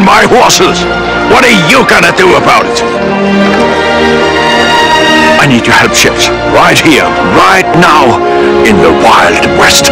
my horses. What are you gonna do about it? I need your help, ships. Right here, right now, in the Wild West.